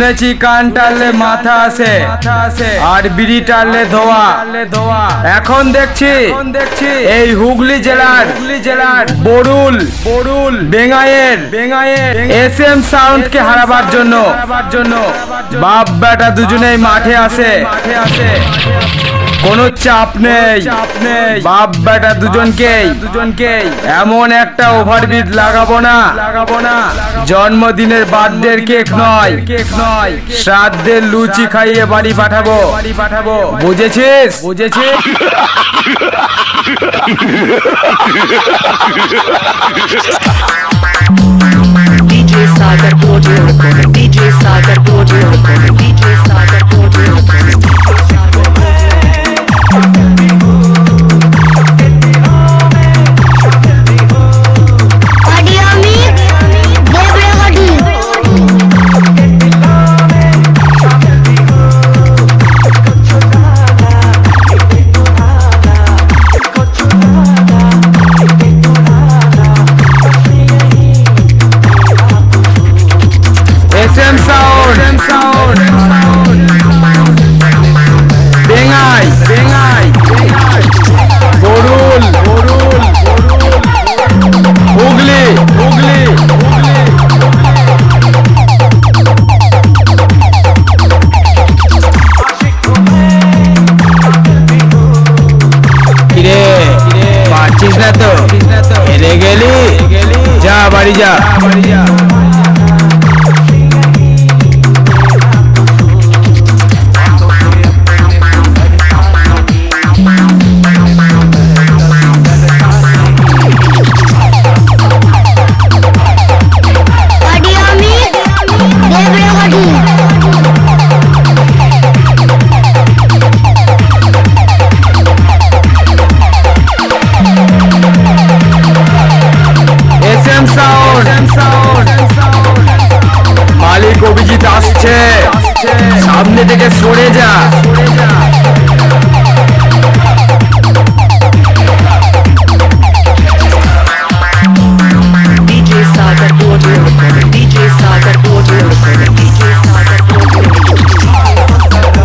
শুনেছি কান টালে মাথা আসে, আর বিড়ি টালে ধোয়া। ধোয়া এখন দেখছি দেখছি এই হুগলি জেলার হুগলি জেলার বরুল বরুল বেঙ্গায়ের বেঙ্গায়ের এস এম সাউন্ড কে হারাবার জন্য। জন্য বাপ বেটা দুজনেই মাঠে আছে মাঠে আসে। কোনো চাপ নেই। চাপ নেই বাপ বেটা দুজনকেই দুজনকেই এমন একটা ওভারবিট লাগাবো না। লাগাবো না জন্মদিনের বার্থডের কেক নয় কেক নয় শ্রাদ্ধের লুচি খাইয়ে বাড়ি পাঠাবো। বাড়ি পাঠাবো বুঝেছিস? বুঝেছিস? DJ Sagar Audio Recording DJ Sagar Audio Recording DJ Sagar Audio পারছিস না তো। হেরে গেলি। যা বাড়ি যা বাড়ি যা। Audio যা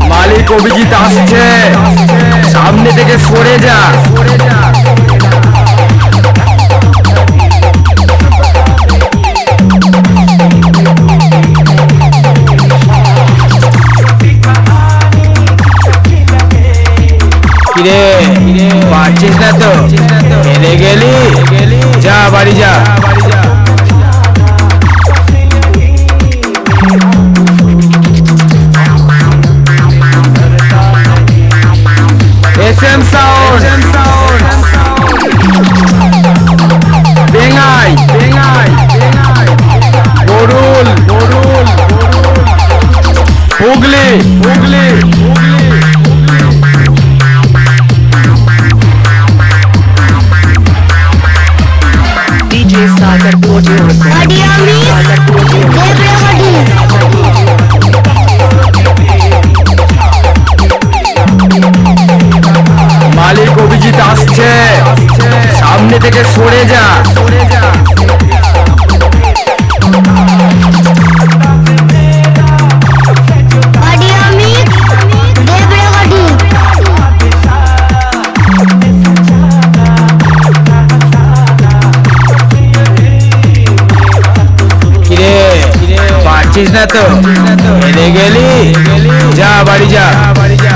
মালিক অভিজিৎ আসছে। সামনে থেকে সরে যা। কিরে পারছিস না তো? হেরে গেলি? যা বাড়ি যা। সামনে থেকে সরে যা অডিও মিক দেব রেকর্ডিং কিরে পারছিস না তো হেরে গেলি যা বাড়ি যা বাড়ি যা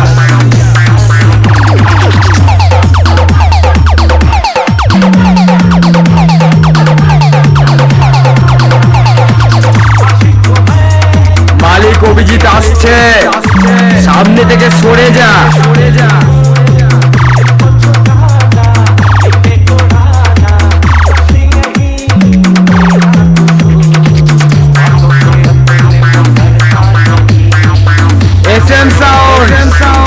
অভিজিৎ আসছে। সামনে থেকে সরে যা। S M sound